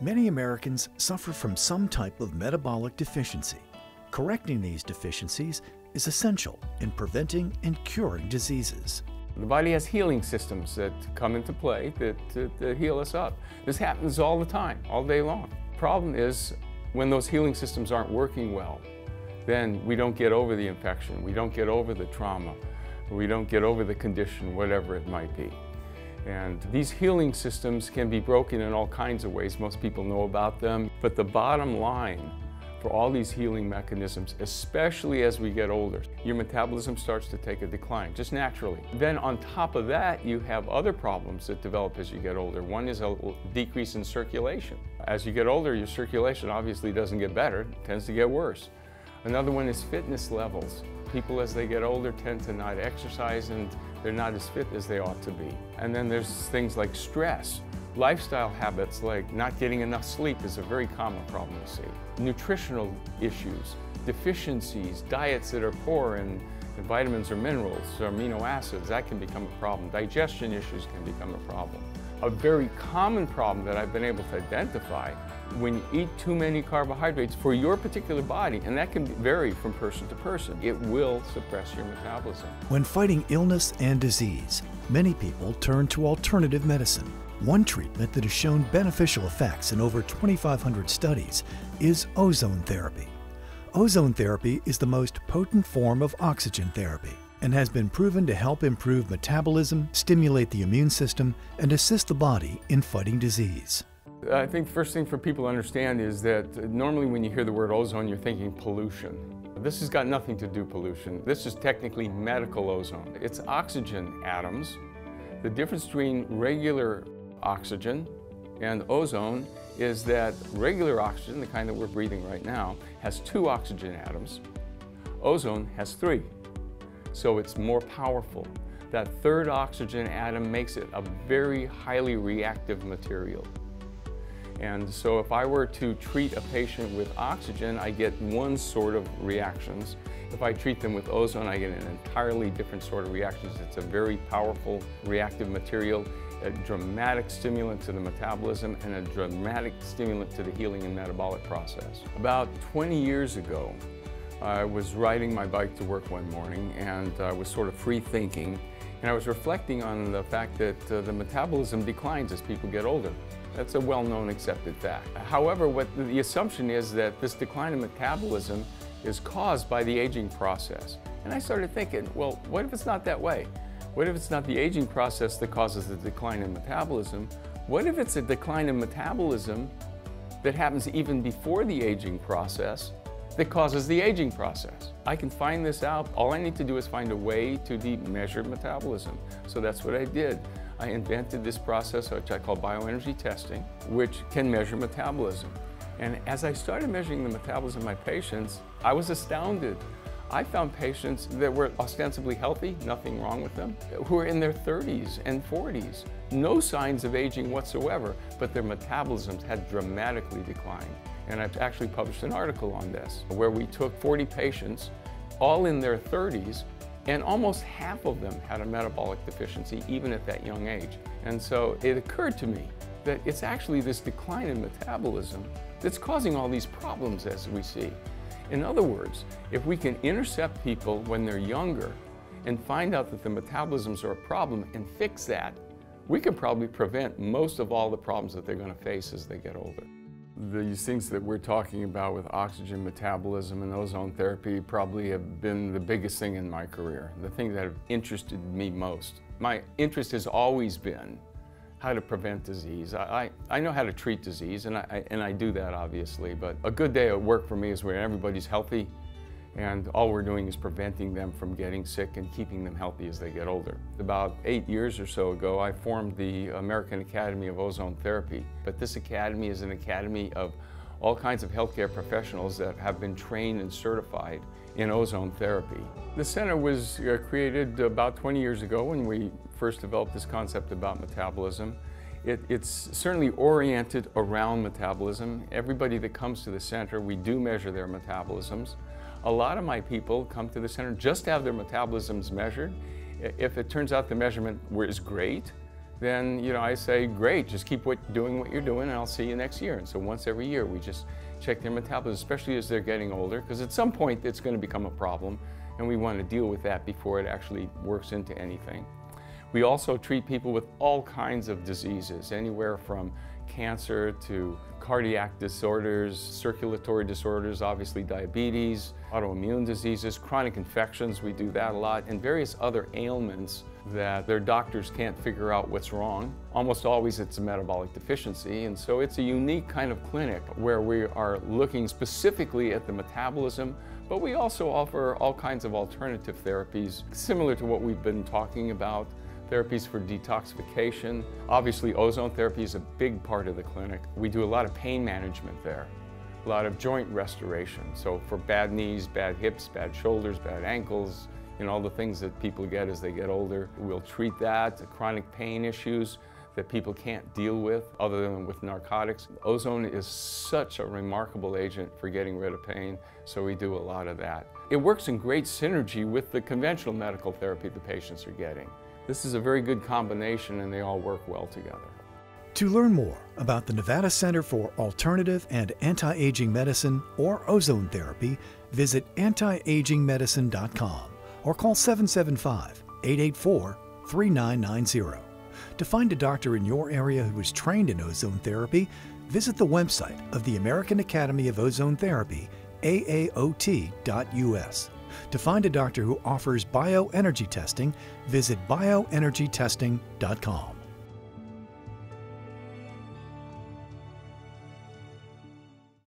Many Americans suffer from some type of metabolic deficiency. Correcting these deficiencies is essential in preventing and curing diseases. The body has healing systems that come into play that, that, that, heal us up. This happens all the time, all day long. Problem is, when those healing systems aren't working well, then we don't get over the infection, we don't get over the trauma, we don't get over the condition, whatever it might be. And these healing systems can be broken in all kinds of ways. Most people know about them. But the bottom line for all these healing mechanisms, especially as we get older. Your metabolism starts to take a decline, just naturally. Then on top of that, you have other problems that develop as you get older. One is a decrease in circulation. As you get older, your circulation obviously doesn't get better, it tends to get worse. Another one is fitness levels. People as they get older tend to not exercise and they're not as fit as they ought to be. And then there's things like stress. Lifestyle habits like not getting enough sleep is a very common problem to see. Nutritional issues, deficiencies, diets that are poor in, in vitamins or minerals or amino acids, that can become a problem. Digestion issues can become a problem. A very common problem that I've been able to identify when you eat too many carbohydrates for your particular body, and that can vary from person to person, it will suppress your metabolism. When fighting illness and disease, many people turn to alternative medicine. One treatment that has shown beneficial effects in over 2,500 studies is ozone therapy. Ozone therapy is the most potent form of oxygen therapy and has been proven to help improve metabolism, stimulate the immune system, and assist the body in fighting disease. I think the first thing for people to understand is that normally when you hear the word ozone, you're thinking pollution. This has got nothing to do pollution. This is technically medical ozone. It's oxygen atoms. The difference between regular oxygen and ozone is that regular oxygen, the kind that we're breathing right now, has two oxygen atoms. Ozone has three, so it's more powerful. That third oxygen atom makes it a very highly reactive material. And so if I were to treat a patient with oxygen, I get one sort of reactions. If I treat them with ozone, I get an entirely different sort of reactions. It's a very powerful reactive material a dramatic stimulant to the metabolism and a dramatic stimulant to the healing and metabolic process. About 20 years ago, I was riding my bike to work one morning and I was sort of free thinking and I was reflecting on the fact that uh, the metabolism declines as people get older. That's a well-known accepted fact. However, what the assumption is that this decline in metabolism is caused by the aging process. And I started thinking, well, what if it's not that way? What if it's not the aging process that causes the decline in metabolism? What if it's a decline in metabolism that happens even before the aging process that causes the aging process? I can find this out. All I need to do is find a way to measure metabolism. So that's what I did. I invented this process, which I call bioenergy testing, which can measure metabolism. And as I started measuring the metabolism of my patients, I was astounded. I found patients that were ostensibly healthy, nothing wrong with them, who were in their 30s and 40s, no signs of aging whatsoever, but their metabolisms had dramatically declined. And I've actually published an article on this, where we took 40 patients, all in their 30s, and almost half of them had a metabolic deficiency, even at that young age. And so it occurred to me that it's actually this decline in metabolism that's causing all these problems as we see. In other words, if we can intercept people when they're younger and find out that the metabolisms are a problem and fix that, we can probably prevent most of all the problems that they're going to face as they get older. These things that we're talking about with oxygen metabolism and ozone therapy probably have been the biggest thing in my career, the thing that have interested me most. My interest has always been how to prevent disease. I, I, know how to treat disease, and I, and I do that obviously, but a good day at work for me is where everybody's healthy and all we're doing is preventing them from getting sick and keeping them healthy as they get older. About eight years or so ago, I formed the American Academy of Ozone Therapy, but this academy is an academy of all kinds of healthcare professionals that have been trained and certified in ozone therapy. The center was uh, created about 20 years ago when we first developed this concept about metabolism. It, it's certainly oriented around metabolism. Everybody that comes to the center, we do measure their metabolisms. A lot of my people come to the center just to have their metabolisms measured. If it turns out the measurement is great, then you know I say, great, just keep what, doing what you're doing, and I'll see you next year. And so once every year, we just check their metabolism, especially as they're getting older, because at some point it's going to become a problem, and we want to deal with that before it actually works into anything. We also treat people with all kinds of diseases, anywhere from cancer to cardiac disorders, circulatory disorders, obviously diabetes, autoimmune diseases, chronic infections, we do that a lot, and various other ailments that their doctors can't figure out what's wrong. Almost always it's a metabolic deficiency, and so it's a unique kind of clinic where we are looking specifically at the metabolism, but we also offer all kinds of alternative therapies similar to what we've been talking about therapies for detoxification. Obviously, ozone therapy is a big part of the clinic. We do a lot of pain management there, a lot of joint restoration. So for bad knees, bad hips, bad shoulders, bad ankles, you know, all the things that people get as they get older, we'll treat that. Chronic pain issues that people can't deal with other than with narcotics. Ozone is such a remarkable agent for getting rid of pain, so we do a lot of that. It works in great synergy with the conventional medical therapy the patients are getting. This is a very good combination and they all work well together. To learn more about the Nevada Center for Alternative and Anti-Aging Medicine or ozone therapy, visit antiagingmedicine.com or call 775-884-3990. To find a doctor in your area who is trained in ozone therapy, visit the website of the American Academy of Ozone Therapy, aaot.us. To find a doctor who offers bioenergy testing, visit bioenergytesting.com.